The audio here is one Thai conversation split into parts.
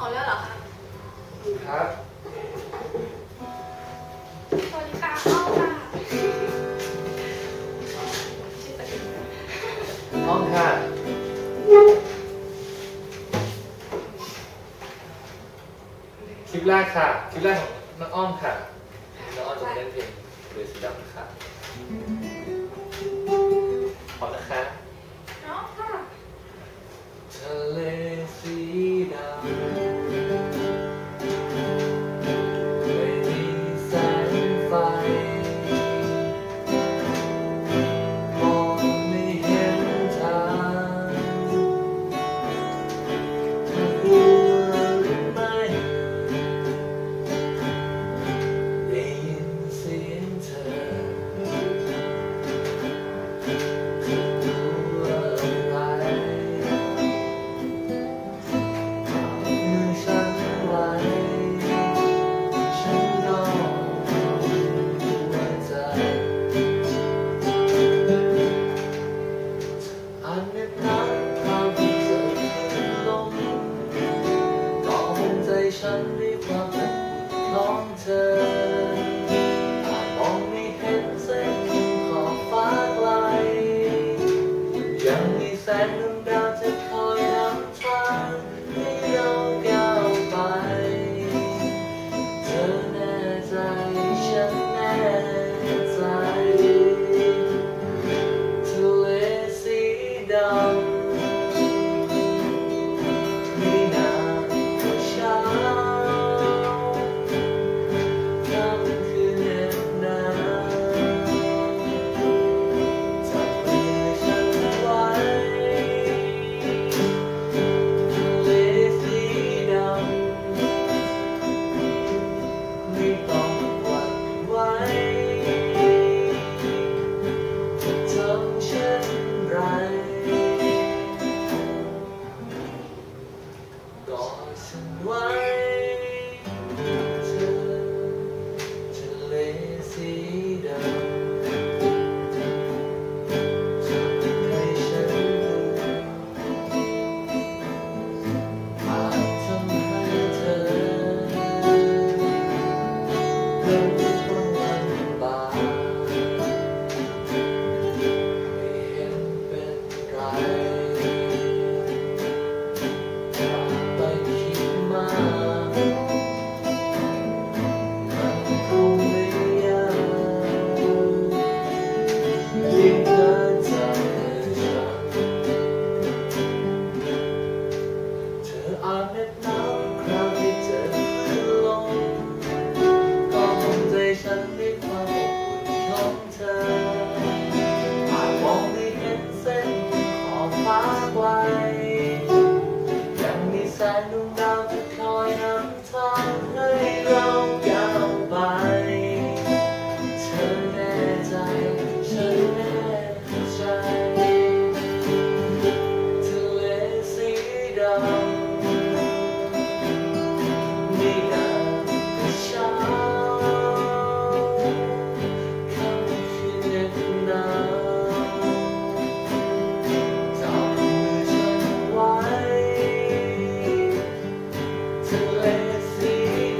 ออกแล้วเหรอคะครับสวัสดีค่ะเข้าค่ะชื่อปฏิบัติห้องค่ะคลิปแรกค่ะ คลิปแรกของน้องอ้อมค่ะ น้องอ้อมจะเล่นเพลงเดือดสีดำค่ะขอบคุณค่ะ shall be.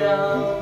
down.